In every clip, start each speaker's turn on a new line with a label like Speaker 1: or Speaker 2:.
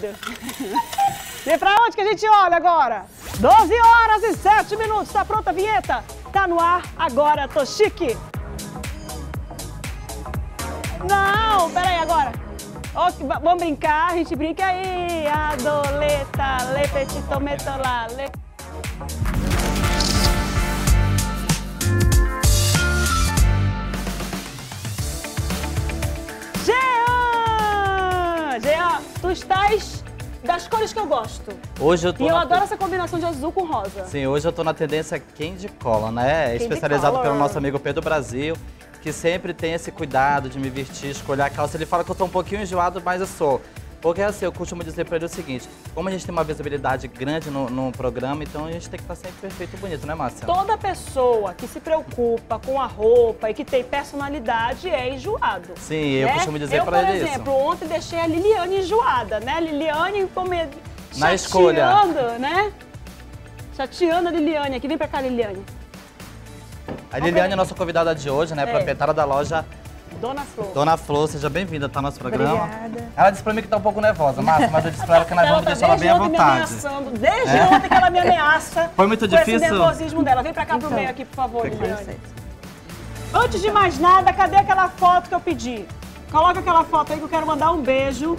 Speaker 1: meu Deus. E pra onde que a gente olha agora? 12 horas e 7 minutos. Tá pronta a vinheta? Tá no ar agora, tô chique. Não, peraí agora. Va- vamos brincar, a gente brinca aí. Adoleta, le petito metola, Tu estás das cores que eu gosto.
Speaker 2: Hoje eu tô
Speaker 1: E eu adoro essa combinação de azul com rosa.
Speaker 2: Sim, hoje eu tô na tendência Candy Cola, né?
Speaker 1: Candy
Speaker 2: Especializado
Speaker 1: Color.
Speaker 2: pelo nosso amigo Pedro Brasil, que sempre tem esse cuidado de me vestir, escolher a calça. Ele fala que eu tô um pouquinho enjoado, mas eu sou. Porque assim, eu costumo dizer pra ele o seguinte, como a gente tem uma visibilidade grande no, no programa, então a gente tem que estar sempre perfeito e bonito, né, Márcia?
Speaker 1: Toda pessoa que se preocupa com a roupa e que tem personalidade é enjoado.
Speaker 2: Sim, eu
Speaker 1: né?
Speaker 2: costumo dizer
Speaker 1: eu,
Speaker 2: pra ele
Speaker 1: por
Speaker 2: isso.
Speaker 1: exemplo, ontem deixei a Liliane enjoada, né? Liliane come...
Speaker 2: Na escolha.
Speaker 1: chateando, né? Chateando a Liliane aqui. Vem pra cá, Liliane.
Speaker 2: A Liliane é nossa convidada de hoje, né?
Speaker 1: É.
Speaker 2: Proprietária da loja
Speaker 1: Dona Flor.
Speaker 2: Dona Flor, seja bem-vinda, tá no nosso programa.
Speaker 3: Obrigada.
Speaker 2: Ela disse pra mim que tá um pouco nervosa, Márcia, mas eu disse pra ela que nós
Speaker 1: ela
Speaker 2: vamos
Speaker 1: tá
Speaker 2: deixar ela
Speaker 1: desde
Speaker 2: bem à
Speaker 1: ontem me
Speaker 2: vontade.
Speaker 1: ameaçando. Desde
Speaker 2: É?
Speaker 1: ontem que ela me ameaça.
Speaker 2: Foi muito
Speaker 1: esse
Speaker 2: difícil?
Speaker 1: nervosismo dela. Vem pra cá pro
Speaker 3: Então.
Speaker 1: meio aqui, por favor.
Speaker 3: Certo.
Speaker 1: Antes de mais nada, cadê aquela foto que eu pedi? Coloca aquela foto aí que eu quero mandar um beijo.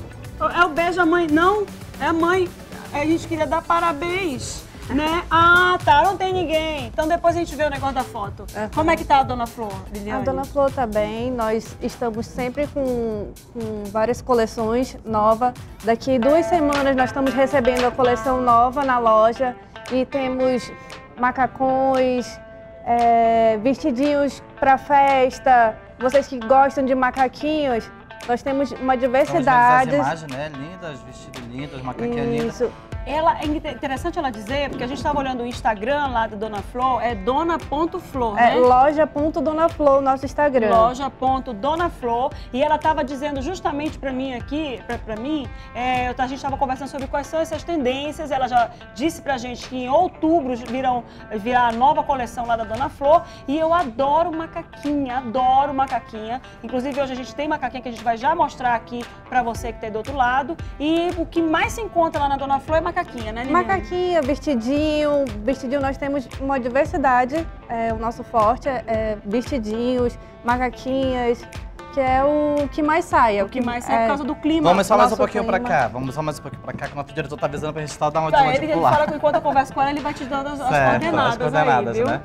Speaker 1: É o beijo à mãe? Não, é a mãe. A gente queria dar parabéns, né? Ah, tá, não tem ninguém. Então depois a gente vê o negócio da foto.
Speaker 3: Aham.
Speaker 1: Como é que tá a Dona Flor,
Speaker 3: A
Speaker 1: Liliane?
Speaker 3: Dona Flor tá bem, nós estamos sempre com, com várias coleções novas. Daqui duas semanas nós estamos recebendo a coleção nova na loja e temos macacões, é, vestidinhos para festa. Vocês que gostam de macaquinhos, nós temos uma
Speaker 2: Então,
Speaker 3: diversidade.
Speaker 2: as imagens, né? Lindas, vestido lindas, macaquinha linda.
Speaker 3: Isso.
Speaker 1: Ela, é inte- interessante ela dizer, porque a gente estava olhando o Instagram lá da Dona Flor, é dona.flor,
Speaker 3: É
Speaker 1: né?
Speaker 3: loja.dona Flor, nosso Instagram.
Speaker 1: loja.donaflor e ela estava dizendo justamente para mim aqui, para mim, é, a gente estava conversando sobre quais são essas tendências. Ela já disse pra gente que em outubro virão virá a nova coleção lá da Dona Flor e eu adoro macaquinha, adoro macaquinha. Inclusive hoje a gente tem macaquinha que a gente vai já mostrar aqui para você que está do outro lado e o que mais se encontra lá na Dona Flor é macaquinha, né, Liliane?
Speaker 3: Macaquinha, vestidinho. Vestidinho nós temos uma diversidade. é, o nosso forte é, é vestidinhos, macaquinhas, que é o que mais sai.
Speaker 1: O que mais é por causa do clima.
Speaker 2: Vamos só mais um pouquinho pra
Speaker 3: clima.
Speaker 2: cá. Vamos só mais um pouquinho pra cá, que o nosso diretor tá avisando pra gente dar uma de
Speaker 1: Tá,
Speaker 2: uma
Speaker 1: ele,
Speaker 2: de
Speaker 1: ele fala que enquanto eu converso com ela, ele vai te dando as, as
Speaker 2: Certo,
Speaker 1: coordenadas,
Speaker 2: as coordenadas,
Speaker 1: aí, viu?
Speaker 2: né?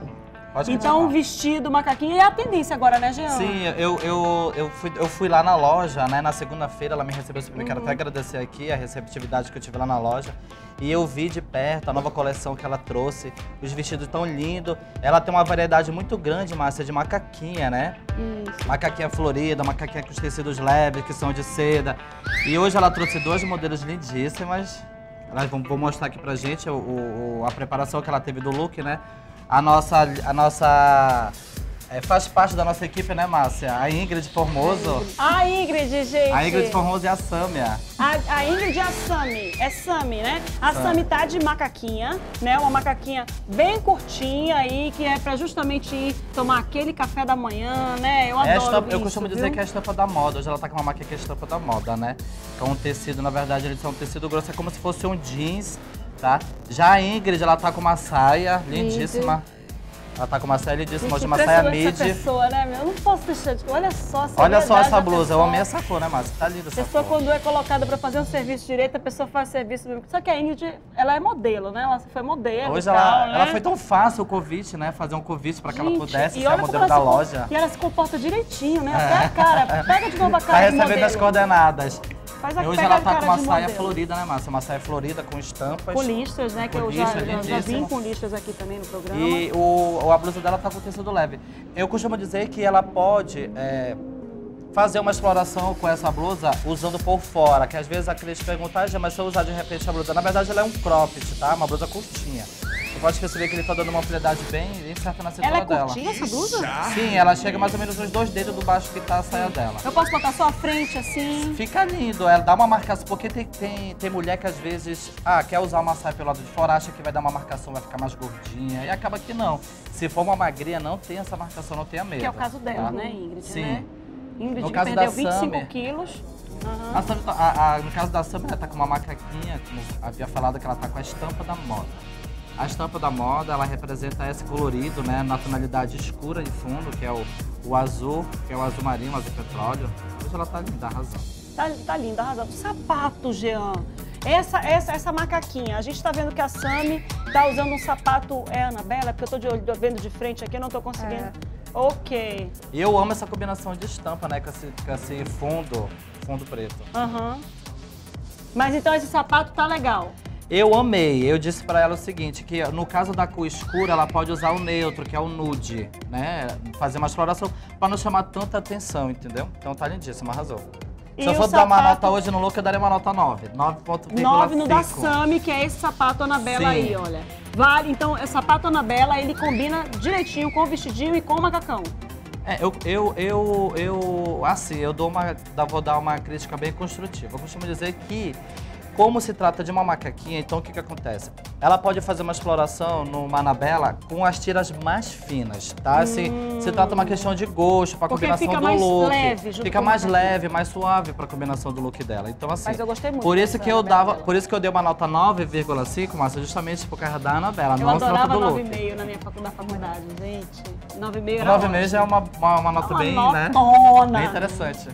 Speaker 2: Pode
Speaker 1: Então, vestido, macaquinho, é a tendência agora, né, Jean?
Speaker 2: Sim, eu, eu, eu, fui, eu fui lá na loja, né? Na segunda-feira ela me recebeu super. Quero
Speaker 1: Uhum.
Speaker 2: até agradecer aqui a receptividade que eu tive lá na loja. E eu vi de perto a nova coleção que ela trouxe. Os vestidos tão lindos. Ela tem uma variedade muito grande, Márcia, de macaquinha, né?
Speaker 3: Isso.
Speaker 2: Macaquinha florida, macaquinha com os tecidos leves, que são de seda. E hoje ela trouxe dois modelos lindíssimas. Elas vão, vou mostrar aqui pra gente o, o- a preparação que ela teve do look, né? A nossa. A nossa é, faz parte da nossa equipe, né, Márcia? A Ingrid Formoso.
Speaker 1: A Ingrid, gente.
Speaker 2: A Ingrid Formoso e a Sâmia.
Speaker 1: A, a Ingrid e a Sami. É Sami, né? A
Speaker 2: Sami.
Speaker 1: Tá de macaquinha, né? Uma macaquinha bem curtinha aí, que é pra justamente ir tomar aquele café da manhã, né? Eu
Speaker 2: É
Speaker 1: adoro
Speaker 2: estampa- eu
Speaker 1: isso,
Speaker 2: costumo dizer
Speaker 1: viu?
Speaker 2: que é a estampa da moda. Hoje ela tá com uma marca que é a estampa da moda, né? É um tecido, na verdade, ele é um tecido grosso, é como se fosse um jeans, tá? Já a Ingrid, ela tá com uma saia lindíssima. Ela tá com uma saia lindíssima, hoje uma saia
Speaker 1: impressionante
Speaker 2: mid.
Speaker 1: essa pessoa, né, meu? Eu não posso deixar de... Olha só, a
Speaker 2: Olha só essa blusa, eu
Speaker 1: pessoa.
Speaker 2: amei essa cor, né, Márcia? Tá linda essa
Speaker 1: pessoa,
Speaker 2: cor.
Speaker 1: quando é colocada pra fazer um serviço direito, a pessoa faz serviço. Só que a Ingrid, ela é modelo, né? Ela foi modelo.
Speaker 2: Hoje ela,
Speaker 1: tal, né?
Speaker 2: ela foi tão fácil o convite, né? Fazer um convite pra que ela
Speaker 1: Gente,
Speaker 2: pudesse
Speaker 1: e
Speaker 2: ser a modelo
Speaker 1: ela
Speaker 2: da
Speaker 1: se
Speaker 2: loja.
Speaker 1: E ela se comporta direitinho, né? Até a cara. Pega de novo a
Speaker 2: Tá
Speaker 1: cara de
Speaker 2: recebendo as coordenadas.
Speaker 1: Faz a
Speaker 2: E hoje ela tá com uma saia
Speaker 1: modelo.
Speaker 2: florida, né, Márcia? Uma saia florida com estampas.
Speaker 1: Com listras, né? Que
Speaker 2: Com
Speaker 1: eu já,
Speaker 2: listras,
Speaker 1: já, já vim com listras aqui também no programa.
Speaker 2: E o, a blusa dela tá com tecido leve. Eu costumo dizer que ela pode é, fazer uma exploração com essa blusa usando por fora. Que às vezes a cliente pergunta, ah, mas se eu usar de repente a blusa. Na verdade, ela é um cropped, tá? Uma blusa curtinha. Você pode perceber que ele tá dando uma amplidade bem, bem certa na cintura
Speaker 1: Ela é
Speaker 2: dela.
Speaker 1: curtinha essa blusa?
Speaker 2: Sim, ela chega mais ou menos uns dois dedos do baixo que tá a saia dela.
Speaker 1: Eu posso botar só a frente assim?
Speaker 2: Fica lindo, ela dá uma marcação, porque tem, tem, tem mulher que às vezes, ah, quer usar uma saia pelo lado de fora, acha que vai dar uma marcação, vai ficar mais gordinha, e acaba que não. Se for uma magrinha, não tem essa marcação, não tenha medo.
Speaker 1: Que é o caso dela,
Speaker 2: tá?
Speaker 1: né, Ingrid?
Speaker 2: Sim.
Speaker 1: Né? Ingrid
Speaker 2: No
Speaker 1: que
Speaker 2: caso
Speaker 1: perdeu
Speaker 2: da
Speaker 1: 25
Speaker 2: Summer,
Speaker 1: quilos. Aham.
Speaker 2: A Sam, tá- a- a- no caso da Sam, ela tá com uma macaquinha, como havia falado, que ela tá com a estampa da moda. A estampa da moda, ela representa esse colorido, né, na tonalidade escura e fundo, que é o, o azul, que é o azul marinho, o azul petróleo. Hoje ela tá linda, arrasando.
Speaker 1: Tá, tá linda, arrasando. Sapato, Jean. Essa, essa, essa macaquinha, a gente tá vendo que a Sami tá usando um sapato. É, Anabela? É porque eu tô de olho, vendo de frente aqui, eu não tô conseguindo.
Speaker 3: É.
Speaker 1: Ok.
Speaker 2: E eu amo essa combinação de estampa, né, com esse, com esse fundo, fundo preto.
Speaker 1: Aham. Mas então esse sapato tá legal.
Speaker 2: Eu amei. Eu disse pra ela o seguinte, que no caso da cor escura, ela pode usar o neutro, que é o nude, né? Fazer uma exploração pra não chamar tanta atenção, entendeu? Então tá lindíssimo, arrasou.
Speaker 1: E
Speaker 2: Se eu
Speaker 1: o
Speaker 2: fosse dar uma
Speaker 1: sapato-
Speaker 2: nota hoje no look, eu daria uma nota 9. 9.5.
Speaker 1: 9 no da Sami, que é esse sapato Anabela
Speaker 2: Sim.
Speaker 1: aí, olha. Vale, então, é sapato Anabela, ele combina direitinho com o vestidinho e com o macacão.
Speaker 2: É, eu, eu, eu, eu, assim, eu dou uma, vou dar uma crítica bem construtiva. Eu costumo dizer que, como se trata de uma macaquinha, então o que que acontece? Ela pode fazer uma exploração numa Anabela com as tiras mais finas, tá? Assim, se trata de uma questão de gosto, pra
Speaker 1: Hum. Porque
Speaker 2: combinação
Speaker 1: fica
Speaker 2: do
Speaker 1: mais
Speaker 2: look.
Speaker 1: leve
Speaker 2: fica mais leve, mais suave pra combinação do look dela. Então, assim,
Speaker 1: Mas eu gostei muito
Speaker 2: por isso que eu dava,
Speaker 1: dela.
Speaker 2: por isso que eu dei uma nota 9,5, Márcia, justamente por causa da Anabela,
Speaker 1: Eu
Speaker 2: não se trata
Speaker 1: adorava
Speaker 2: do look.
Speaker 1: 9,5 na minha faculdade, faculdade, gente. 9,5 era
Speaker 2: 9,5 já é uma, uma, uma nota
Speaker 1: Uma
Speaker 2: bem, né?
Speaker 1: notona.
Speaker 2: Bem interessante.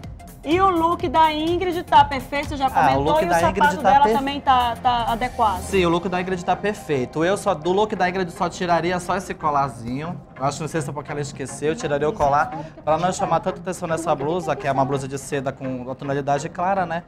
Speaker 1: E o look da Ingrid tá perfeito, você já
Speaker 2: Ah, o
Speaker 1: comentou, e o sapato
Speaker 2: Ingrid tá
Speaker 1: dela
Speaker 2: per-
Speaker 1: também tá, tá adequado.
Speaker 2: Sim, o look da Ingrid tá perfeito. Eu só, do look da Ingrid só tiraria só esse colarzinho. Eu acho que não sei se é porque ela esqueceu, eu tiraria o colar pra não chamar tanta atenção nessa blusa, que é uma blusa de seda com uma tonalidade clara, né?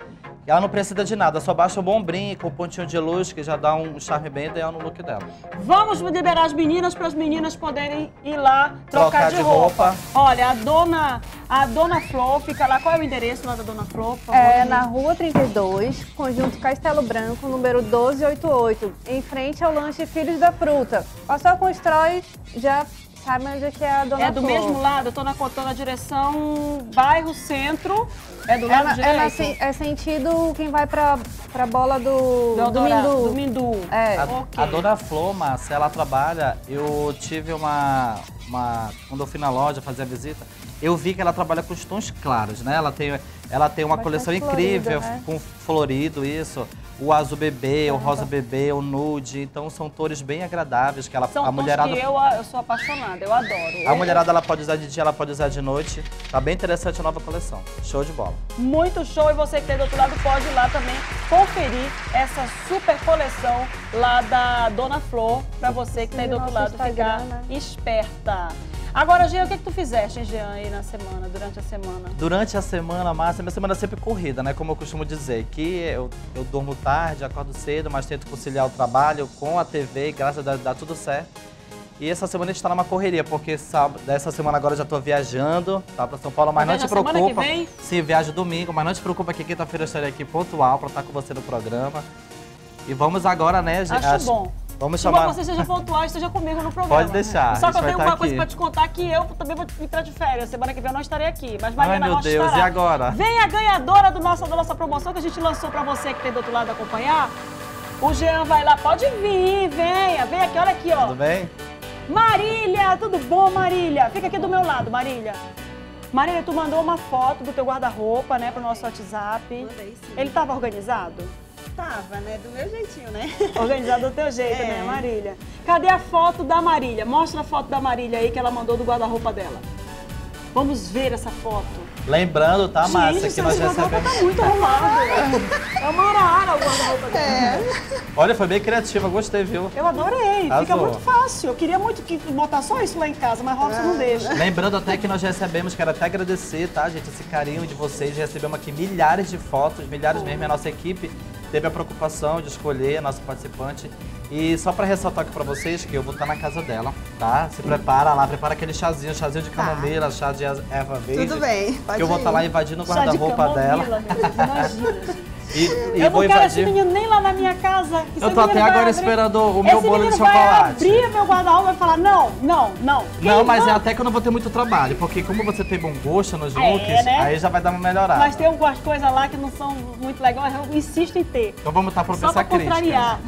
Speaker 2: E ela não precisa de nada, só baixa o bom brinco, o pontinho de luz, que já dá um charme bem ideal no look dela.
Speaker 1: Vamos liberar as meninas para as meninas poderem ir lá trocar,
Speaker 2: Trocar
Speaker 1: de,
Speaker 2: de
Speaker 1: roupa.
Speaker 2: roupa.
Speaker 1: Olha, a dona, a dona Flor fica lá. Qual é o endereço lá da dona Flor? por favor,
Speaker 3: É
Speaker 1: gente?
Speaker 3: na rua 32, conjunto Castelo Branco, número 1288, em frente ao lanche Filhos da Fruta. Passou constrói, já sabe onde é que é a Dona
Speaker 1: É do
Speaker 3: Flor.
Speaker 1: mesmo lado, eu tô na, tô na direção bairro centro. É do
Speaker 3: É,
Speaker 1: lado
Speaker 3: na-
Speaker 1: direito.
Speaker 3: é, na é sentido quem vai pra, pra bola do, do,
Speaker 1: Eldorado,
Speaker 3: Mindu.
Speaker 1: Do Mindu.
Speaker 3: É.
Speaker 2: A,
Speaker 1: Ok.
Speaker 2: a dona Flor, Márcia, ela trabalha. Eu tive uma, uma. Quando eu fui na loja fazer a visita, eu vi que ela trabalha com os tons claros, né? Ela tem, ela tem uma
Speaker 3: Bastante
Speaker 2: coleção
Speaker 3: florido,
Speaker 2: incrível,
Speaker 3: né?
Speaker 2: com florido, isso. O azul bebê, o rosa bebê, o nude. Então são cores bem agradáveis que ela,
Speaker 1: São
Speaker 2: a mulherada.
Speaker 1: que eu, eu sou apaixonada, eu adoro.
Speaker 2: A mulherada ela pode usar de dia, ela pode usar de noite. Tá bem interessante a nova coleção. Show de bola.
Speaker 1: Muito show e você que tem do outro lado pode ir lá também conferir essa super coleção lá da Dona Flor pra você que tá aí do outro lado ficar
Speaker 3: Instagram, né?
Speaker 1: esperta. Agora, Jean, o que, que tu fizeste, Jean, aí na semana, durante a semana?
Speaker 2: Durante a semana, Márcia, minha semana é sempre corrida, né? Como eu costumo dizer, que eu, eu durmo tarde, acordo cedo, mas tento conciliar o trabalho com a TV e graças a Deus dá tudo certo. E essa semana a gente tá numa correria, porque sábado, dessa semana agora eu já tô viajando, tá? Pra São Paulo, mas
Speaker 1: Vai
Speaker 2: não te preocupa. Sim, viajo domingo, mas não te preocupa que quinta-feira eu estarei aqui pontual pra estar com você no programa. E vamos agora, né, gente?
Speaker 1: Acho bom.
Speaker 2: Vamos chamar.
Speaker 1: que você seja pontual e esteja comigo no programa.
Speaker 2: Pode deixar,
Speaker 1: Só que eu tenho
Speaker 2: tá
Speaker 1: uma coisa
Speaker 2: aqui.
Speaker 1: pra te contar que eu também vou entrar de férias. Semana que vem eu não estarei aqui, mas
Speaker 2: Ai,
Speaker 1: Mariana
Speaker 2: meu
Speaker 1: Rocha
Speaker 2: Deus,
Speaker 1: estará.
Speaker 2: e agora?
Speaker 1: Vem a ganhadora do nosso, da nossa promoção que a gente lançou pra você que tem do outro lado acompanhar. O Jean vai lá, pode vir, venha, vem aqui, olha aqui, ó.
Speaker 2: Tudo bem?
Speaker 1: Marília, tudo bom, Marília? Fica aqui do meu lado, Marília. Marília, tu mandou uma foto do teu guarda-roupa, né, pro nosso WhatsApp.
Speaker 4: Mandei sim.
Speaker 1: Ele tava organizado?
Speaker 4: Tava, né? Do meu jeitinho, né?
Speaker 1: Organizado do teu jeito,
Speaker 4: É.
Speaker 1: né, Marília? Cadê a foto da Marília? Mostra a foto da Marília aí que ela mandou do guarda-roupa dela. Vamos ver essa foto.
Speaker 2: Lembrando, tá, Márcia,
Speaker 1: Gente,
Speaker 2: que nós recebemos.
Speaker 1: tá muito arrumado. É uma arara o guarda-roupa dela.
Speaker 4: É.
Speaker 2: Olha, foi bem criativa, gostei, viu?
Speaker 1: Eu adorei, fica
Speaker 2: Arrasou.
Speaker 1: muito fácil. Eu queria muito que botar só isso lá em casa, mas Robson não deixa.
Speaker 2: Lembrando até que nós recebemos, quero até agradecer, tá, gente, esse carinho de vocês. Recebemos aqui milhares de fotos, milhares mesmo. A nossa equipe teve a preocupação de escolher a nossa participante. E só pra ressaltar aqui pra vocês que eu vou estar na casa dela, tá? Se prepara lá, prepara aquele chazinho, chazinho de camomila, chá de erva verde.
Speaker 4: Tudo bem, pode
Speaker 2: Que eu vou estar lá invadindo o
Speaker 1: Chá de
Speaker 2: guarda-roupa dela.
Speaker 1: imagina, gente.
Speaker 2: E, e
Speaker 1: eu não quero esse
Speaker 2: invadir.
Speaker 1: menino nem lá na minha casa. Esse
Speaker 2: Eu tô até agora
Speaker 1: abrir-
Speaker 2: esperando o meu
Speaker 1: Esse
Speaker 2: bolo de
Speaker 1: menino vai
Speaker 2: chocolate.
Speaker 1: abrir meu guarda-roupa e vai falar, não, não, não.
Speaker 2: Não,
Speaker 1: Quem
Speaker 2: mas é
Speaker 1: não-
Speaker 2: até que eu não vou ter muito trabalho, porque como você tem bom gosto nos
Speaker 1: É,
Speaker 2: looks,
Speaker 1: né?
Speaker 2: aí já vai dar uma melhorada.
Speaker 1: Mas tem algumas coisas lá que não são muito legais, eu insisto em ter.
Speaker 2: Então vamos estar
Speaker 1: Só
Speaker 2: propensar
Speaker 1: pra
Speaker 2: a crítica.
Speaker 1: contrariar.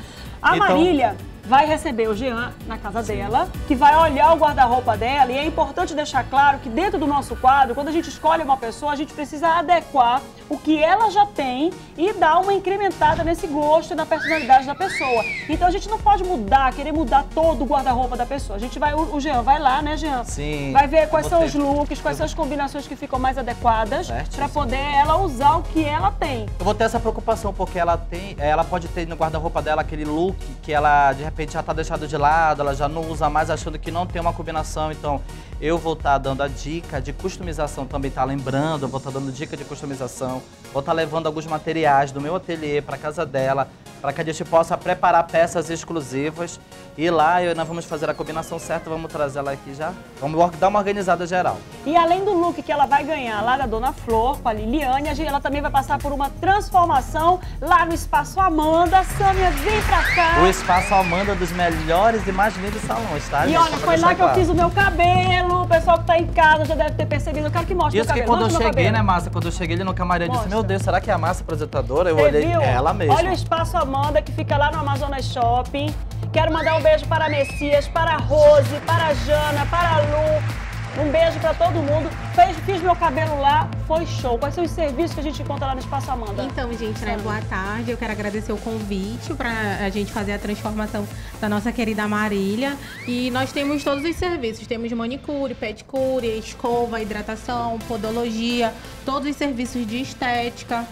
Speaker 1: A
Speaker 2: Então-
Speaker 1: Marília, vai receber o Jean na casa dela, que vai olhar o guarda-roupa dela. E é importante deixar claro que dentro do nosso quadro, quando a gente escolhe uma pessoa, a gente precisa adequar o que ela já tem e dar uma incrementada nesse gosto e na personalidade da pessoa. Então a gente não pode mudar, querer mudar todo o guarda-roupa da pessoa. A gente vai, o Jean vai lá, né, Jean?
Speaker 2: Sim.
Speaker 1: Vai ver quais
Speaker 2: Eu
Speaker 1: são
Speaker 2: vou
Speaker 1: os
Speaker 2: ter-
Speaker 1: looks, quais são as combinações que ficam mais adequadas para poder ela usar o que ela tem.
Speaker 2: Eu vou ter essa preocupação, porque ela tem. Ela pode ter no guarda-roupa dela aquele look que ela de repente já tá deixado de lado, ela já não usa mais, achando que não tem uma combinação. Então, eu vou estar dando a dica de customização também, tá lembrando, eu vou estar dando dica de customização, vou estar levando alguns materiais do meu ateliê para casa dela, para que a gente possa preparar peças exclusivas. E lá eu, nós vamos fazer a combinação certa, vamos trazer ela aqui já. Vamos dar uma organizada geral.
Speaker 1: E além do look que ela vai ganhar lá da Dona Flor, com a Liliane, a gente- ela também vai passar por uma transformação lá no Espaço Amanda. Samia, vem pra cá.
Speaker 2: O espaço Amanda dos melhores e mais lindos salões, tá?
Speaker 1: E
Speaker 2: gente?
Speaker 1: olha, foi lá
Speaker 2: deixar
Speaker 1: que eu
Speaker 2: claro.
Speaker 1: fiz o meu cabelo. O pessoal que tá em casa já deve ter percebido. Eu quero que mostre
Speaker 2: Isso
Speaker 1: meu
Speaker 2: que
Speaker 1: cabelo.
Speaker 2: quando eu
Speaker 1: Mostra meu
Speaker 2: cheguei, né, Márcia? Quando eu cheguei ali no camarim, eu disse, meu Deus, será que é a Márcia apresentadora? Eu
Speaker 1: Você
Speaker 2: olhei,
Speaker 1: viu?
Speaker 2: é ela mesma.
Speaker 1: Olha o Espaço Amanda que fica lá no Amazonas Shopping. Quero mandar um beijo para a Messias, para a Rose, para a Jana, para a Lu. Um beijo para todo mundo. Fez, fiz meu cabelo lá, foi show. Quais são os serviços que a gente encontra lá no Espaço Amanda?
Speaker 5: Então, gente, né, boa tarde. Eu quero agradecer o convite para a gente fazer a transformação da nossa querida Marília. E nós temos todos os serviços. Temos manicure, pedicure, escova, hidratação, podologia, todos os serviços de estética.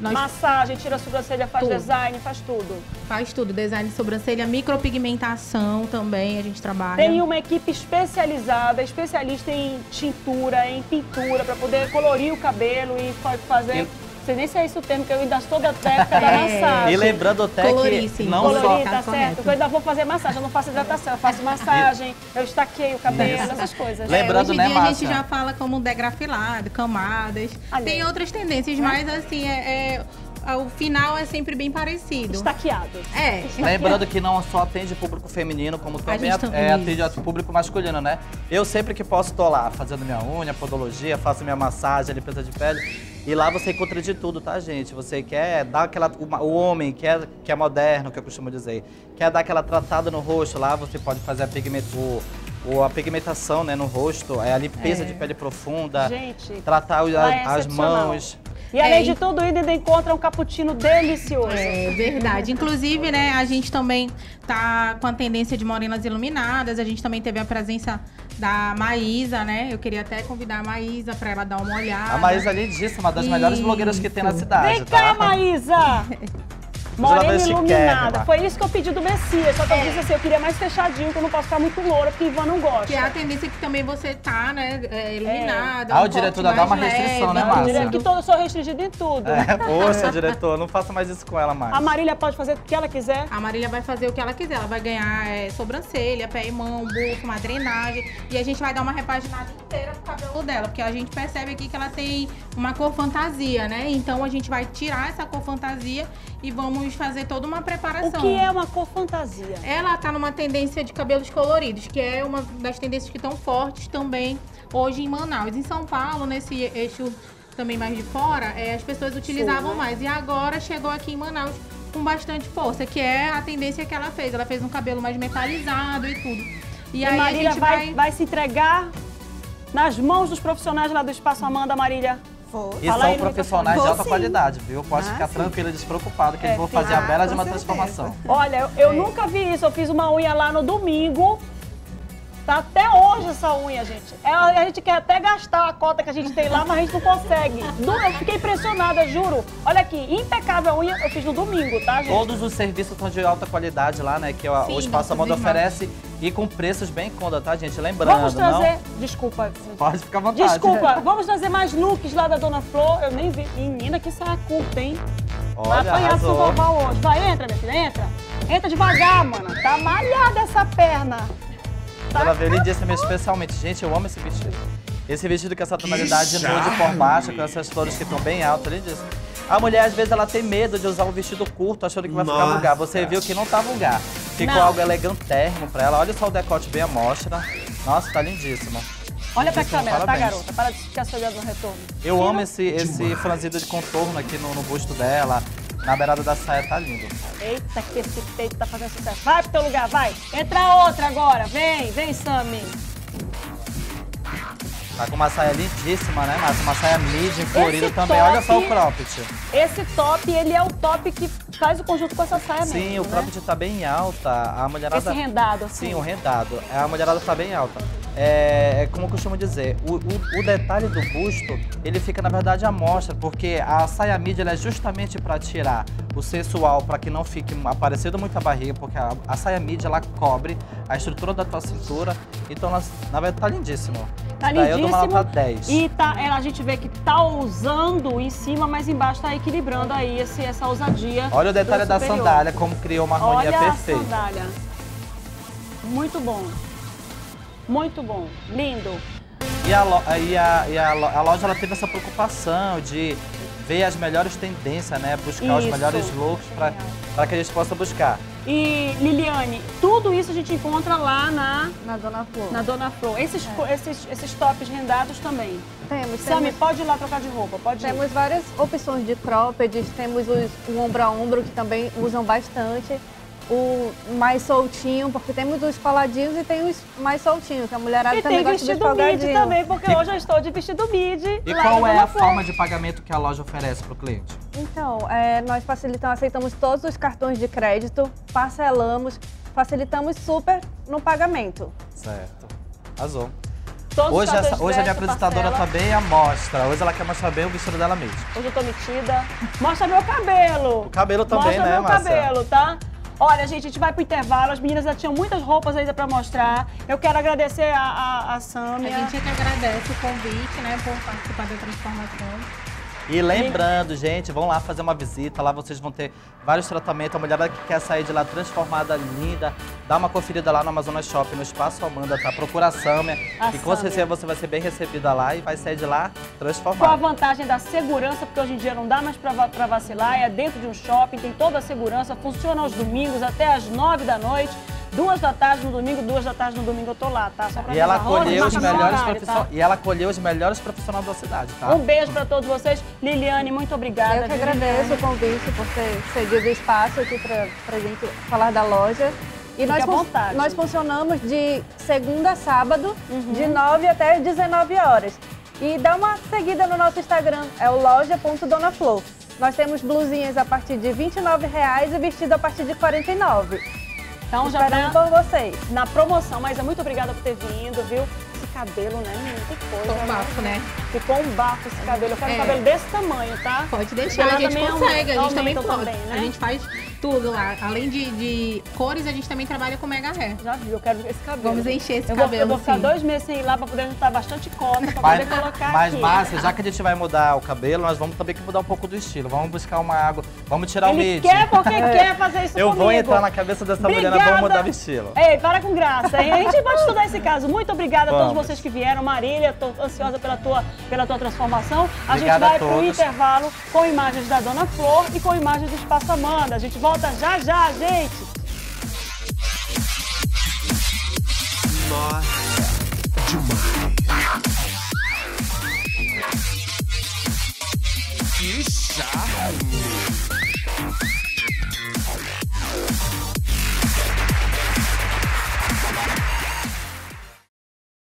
Speaker 5: Nós
Speaker 1: Massagem, tira a sobrancelha, faz
Speaker 5: Tudo.
Speaker 1: design, faz tudo.
Speaker 5: faz tudo, design de sobrancelha, micropigmentação também a gente trabalha.
Speaker 1: Tem uma equipe especializada, especialista em tintura, em pintura, para poder colorir o cabelo e fa- fazer. Sei nem se é isso o termo, que eu ainda sou da técnica da
Speaker 5: É.
Speaker 1: massagem.
Speaker 2: E lembrando até que
Speaker 5: Coloríssimo.
Speaker 2: não
Speaker 1: Colorir,
Speaker 2: só...
Speaker 5: Tá
Speaker 1: tá
Speaker 5: correto.
Speaker 1: certo. Eu ainda vou fazer massagem, eu não faço hidratação, eu faço massagem, eu estaqueio o cabelo, essas coisas.
Speaker 2: Lembra- Lembrando,
Speaker 5: é, hoje
Speaker 2: né,
Speaker 5: em dia a gente já fala como degrafilado, camadas.
Speaker 1: Ali.
Speaker 5: Tem outras tendências, mas assim, é, é- o final é sempre bem parecido.
Speaker 1: Estaqueado.
Speaker 5: É.
Speaker 2: Lembrando que não só atende público feminino, como também at- é, atende o público masculino, né? Eu sempre que posso tô lá fazendo minha unha, podologia, faço minha massagem, limpeza de pele. E lá você encontra de tudo, tá, gente? Você quer dar aquela. O homem que é, que é moderno, que eu costumo dizer, quer dar aquela tratada no rosto, lá você pode fazer a, pigmento, o- o- a pigmentação né, no rosto, é a limpeza
Speaker 5: É.
Speaker 2: de pele profunda,
Speaker 1: Gente,
Speaker 2: tratar os-
Speaker 1: é
Speaker 2: as mãos.
Speaker 1: E além
Speaker 5: É,
Speaker 1: de tudo, ainda encontra um cappuccino delicioso.
Speaker 5: É verdade. Inclusive, né, a gente também tá com a tendência de morenas iluminadas. A gente também teve a presença da Maísa, né? Eu queria até convidar a Maísa para ela dar uma olhada.
Speaker 2: A Maísa é lindíssima, uma das melhores
Speaker 5: Isso.
Speaker 2: blogueiras que tem na cidade,
Speaker 1: Vem
Speaker 2: tá?
Speaker 1: cá, Maísa! Morena iluminada. Foi isso que eu pedi do Messias. Só que eu disse assim, eu queria mais fechadinho, que eu não posso ficar muito loura, porque Ivan não gosta.
Speaker 5: Que é a tendência que também você tá, né, é, iluminada.
Speaker 2: Ah,
Speaker 5: um
Speaker 2: o diretor dá uma
Speaker 5: mais
Speaker 2: restrição, né,
Speaker 5: leve,
Speaker 2: Márcia?
Speaker 1: Que todo, eu sou restringida em tudo.
Speaker 2: É, poxa, diretor, não faça mais isso com ela mais.
Speaker 1: A Marília pode fazer o que ela quiser.
Speaker 5: A Marília vai fazer o que ela quiser. Ela vai ganhar é, sobrancelha, pé e mão, bucho, uma drenagem. E a gente vai dar uma repaginada inteira pro cabelo dela. Porque a gente percebe aqui que ela tem uma cor fantasia, né? Então a gente vai tirar essa cor fantasia e vamos fazer toda uma preparação.
Speaker 1: O que é uma cor fantasia?
Speaker 5: Ela tá numa tendência de cabelos coloridos, que é uma das tendências que estão fortes também hoje em Manaus. Em São Paulo, nesse eixo também mais de fora, é, as pessoas utilizavam
Speaker 1: né?
Speaker 5: mais. E agora chegou aqui em Manaus com bastante força, que é a tendência que ela fez. Ela fez um cabelo mais metalizado e tudo. E,
Speaker 1: E
Speaker 5: aí
Speaker 1: Marília
Speaker 5: a gente
Speaker 1: vai,
Speaker 5: vai...
Speaker 1: vai se entregar nas mãos dos profissionais lá do Espaço Amanda, Marília.
Speaker 4: Vou.
Speaker 2: E
Speaker 1: Fala
Speaker 2: são
Speaker 1: aí no
Speaker 2: profissionais de alta
Speaker 4: Vou
Speaker 2: qualidade, viu? Pode
Speaker 4: Ah,
Speaker 2: ficar
Speaker 4: sim.
Speaker 2: tranquila, despreocupado, que
Speaker 1: É,
Speaker 2: eles vão fazer a
Speaker 4: Ah,
Speaker 2: bela de uma
Speaker 4: certeza.
Speaker 2: transformação.
Speaker 1: Olha, eu, eu nunca vi isso. Eu fiz uma unha lá no domingo. Tá até hoje essa unha, gente. É, a gente quer até gastar a cota que a gente tem lá, mas a gente não consegue. Eu fiquei impressionada, juro. Olha aqui, impecável a unha eu fiz no domingo, tá, gente?
Speaker 2: Todos os serviços estão de alta qualidade lá, né? Que o,
Speaker 5: Sim,
Speaker 2: o Espaço
Speaker 5: irmãos.
Speaker 2: oferece e com preços bem em conta, tá, gente? Lembrando,
Speaker 1: Vamos trazer.
Speaker 2: não?
Speaker 1: Desculpa.
Speaker 2: Pode ficar à vontade.
Speaker 1: Desculpa, vamos trazer mais looks lá da Dona Flor. Eu nem vi. Menina, que saia curta, hein? Vai
Speaker 2: Olha,
Speaker 1: apanhar seu
Speaker 2: arrasou.
Speaker 1: vovó hoje. Vai, entra, minha filha, entra. Entra devagar, mano. Tá malhada essa perna.
Speaker 2: Ela veio lindíssima especialmente. Gente, eu amo esse vestido. Esse vestido com essa tonalidade nude por baixo, com essas flores que estão bem altas, lindíssimo. A mulher, às vezes, ela tem medo de usar um vestido curto, achando que vai ficar
Speaker 6: Nossa.
Speaker 2: vulgar. Você viu que não tá vulgar. Ficou
Speaker 1: Não.
Speaker 2: algo elegantérrimo pra ela. Olha só o decote bem à mostra. Nossa, tá lindíssimo.
Speaker 1: Olha pra câmera, tá, garota? Para de ficar se olhando no retorno.
Speaker 2: Eu
Speaker 1: Sim,
Speaker 2: amo esse, esse franzido de contorno aqui no, no busto dela. Na beirada da saia tá lindo.
Speaker 1: Eita, que esse peito tá fazendo sucesso. Vai pro teu lugar, vai. Entra outra agora. Vem, vem, Sammy.
Speaker 2: Tá com uma saia lindíssima, né, Márcia? Uma saia midi, florida também. Olha só o cropped.
Speaker 1: Esse top, ele é o top que faz o conjunto com essa saia
Speaker 2: Sim,
Speaker 1: mesmo,
Speaker 2: o
Speaker 1: né?
Speaker 2: cropped tá bem alta. A mulherada...
Speaker 1: Esse rendado, assim.
Speaker 2: Sim, o rendado. A mulherada tá bem alta. É, é como eu costumo dizer, o, o- o detalhe do busto, ele fica, na verdade, à mostra, porque a saia midi ela é justamente para tirar o sensual, para que não fique aparecendo muita barriga, porque a, a saia midi, ela cobre a estrutura da tua cintura. Então, ela, na verdade, tá lindíssimo.
Speaker 1: Tá
Speaker 2: Daí eu dou uma
Speaker 1: lindíssimo.
Speaker 2: nota 10.
Speaker 1: E tá, é, a gente vê que tá ousando em cima, mas embaixo tá equilibrando aí esse, essa ousadia.
Speaker 2: Olha o detalhe da sandália, como criou uma harmonia
Speaker 1: Olha
Speaker 2: perfeita.
Speaker 1: a sandália. Muito bom. Muito bom. Lindo.
Speaker 2: E a, lo- e a- e a lo- a loja ela teve essa preocupação de ver as melhores tendências, né? Buscar os
Speaker 1: Isso.
Speaker 2: melhores looks para que a gente possa buscar.
Speaker 1: E Liliane, tudo isso a gente encontra lá na,
Speaker 3: Na Dona Flor.
Speaker 1: na Dona Flor. Esses, co- esses, esses tops rendados também.
Speaker 3: Temos,
Speaker 1: Sammy,
Speaker 3: temos,
Speaker 1: pode ir lá trocar de roupa, pode ir.
Speaker 3: temos várias opções de cropped, temos os, o ombro a ombro, que também usam bastante. O mais soltinho, porque temos os coladinhos e tem os mais soltinhos, que a mulherada
Speaker 1: E
Speaker 3: também
Speaker 1: tem
Speaker 3: gosta dos
Speaker 1: vestido midi também, porque hoje eu estou de vestido midi.
Speaker 2: E qual é a
Speaker 1: Flor.
Speaker 2: forma de pagamento que a loja oferece para o cliente?
Speaker 3: Então, é, nós facilitamos, aceitamos todos os cartões de crédito, parcelamos, facilitamos super no pagamento.
Speaker 2: Certo.
Speaker 1: Todos os
Speaker 2: Hoje, essa-
Speaker 1: de
Speaker 2: hoje a minha apresentadora
Speaker 1: parcela.
Speaker 2: também a mostra. Hoje ela quer mostrar bem o vestido dela mesmo.
Speaker 1: Hoje eu tô metida. Mostra meu cabelo.
Speaker 2: O cabelo também,
Speaker 1: Mostra
Speaker 2: né,
Speaker 1: meu
Speaker 2: Márcia?
Speaker 1: cabelo, tá? Olha, gente, a gente vai pro intervalo. As meninas já tinham muitas roupas ainda pra mostrar. Eu quero agradecer a, a, a
Speaker 5: A gente é que agradece o convite, né, por participar da transformação.
Speaker 2: E lembrando, gente, vão lá fazer uma visita. Lá vocês vão ter vários tratamentos. A mulherada que quer sair de lá transformada, linda, dá uma conferida lá no Amazonas Shopping, no Espaço Amanda, tá? Procura a Sâmia.
Speaker 1: A
Speaker 2: e com certeza você vai ser bem recebida lá e vai sair de lá
Speaker 1: Com a
Speaker 2: transformada.
Speaker 1: vantagem da segurança, porque hoje em dia não dá mais pra vacilar, é dentro de um shopping, tem toda a segurança, funciona aos domingos até às nove da noite, duas da tarde no domingo, duas da tarde no domingo eu tô lá, tá? Só pra
Speaker 2: E ela
Speaker 1: avisar. Rose,
Speaker 2: acolheu os melhores
Speaker 1: horário, tá?
Speaker 2: E ela acolheu os melhores profissionais da cidade, tá?
Speaker 1: Um beijo pra todos vocês. Liliane, muito obrigada.
Speaker 3: Eu que agradeço
Speaker 1: Liliane?
Speaker 3: o convite por ter cedido o espaço aqui para a gente falar da loja. E nós,
Speaker 1: vontade.
Speaker 3: nós funcionamos de segunda a sábado,
Speaker 1: Uhum.
Speaker 3: de 9 até 19 horas. E dá uma seguida no nosso Instagram, é o loja.donaflor. Nós temos blusinhas a partir de R$ 29,00 e vestido a partir de R$ 49,00.
Speaker 1: Então já tá
Speaker 3: por vocês.
Speaker 1: na promoção, mas é muito obrigada por ter vindo, viu? Esse cabelo, né, menina? Que coisa.
Speaker 5: Ficou um bafo, né?
Speaker 1: Ficou um bafo esse cabelo. Eu quero um
Speaker 5: É.
Speaker 1: cabelo desse tamanho, tá?
Speaker 5: Pode deixar,
Speaker 1: Ela
Speaker 5: a gente
Speaker 1: também
Speaker 5: consegue, a gente também pode.
Speaker 1: também, né?
Speaker 5: A gente faz tudo lá. Além de, de cores, a gente também trabalha com mega hair.
Speaker 1: Já viu, eu quero esse cabelo.
Speaker 5: Vamos encher esse
Speaker 1: eu vou,
Speaker 5: cabelo,
Speaker 1: Eu vou ficar
Speaker 5: sim.
Speaker 1: dois meses sem ir lá pra poder juntar bastante cota, pra
Speaker 2: Mas,
Speaker 1: poder colocar
Speaker 2: mas
Speaker 1: aqui.
Speaker 2: Márcia, já que a gente vai mudar o cabelo, nós vamos também que mudar um pouco do estilo. Vamos buscar uma água, vamos tirar o
Speaker 1: Ele
Speaker 2: mid.
Speaker 1: quer porque quer fazer isso
Speaker 2: Eu
Speaker 1: comigo.
Speaker 2: vou entrar na cabeça dessa mulher, nós vamos mudar o estilo.
Speaker 1: Ei, para com graça. hein? A gente pode estudar esse caso. Muito obrigada a todos
Speaker 2: Vamos.
Speaker 1: vocês que vieram. Marília, tô ansiosa pela tua, pela tua transformação. A
Speaker 2: Obrigado
Speaker 1: gente
Speaker 2: a
Speaker 1: vai para o
Speaker 2: todos.
Speaker 1: intervalo com imagens da Dona Flor e com imagens do Espaço Amanda. A gente volta já já, gente.
Speaker 6: Nossa, demais. Que charme.